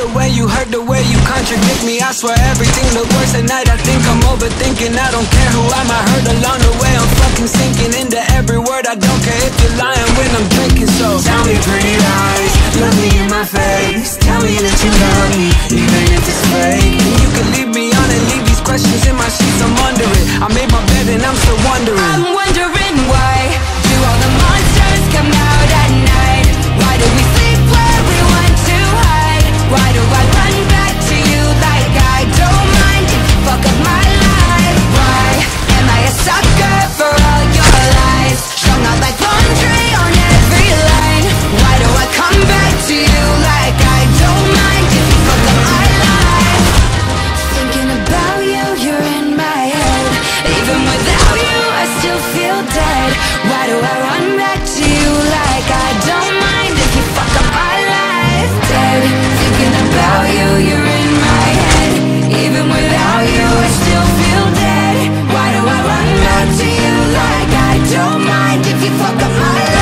the way you hurt, the way you contradict me. I swear everything looked worse at night I think I'm overthinking. I don't care who I might hurt along the way I'm fucking sinking into every word. I don't care if you're lying when I'm drinking So. Tell me pretty lies, look me in my face. Tell me that you love me. do I run back to you like I don't mind if you fuck up my life? Dead, thinking about you, you're in my head. Even without you, I still feel dead. Why do I run back to you like I don't mind if you fuck up my life?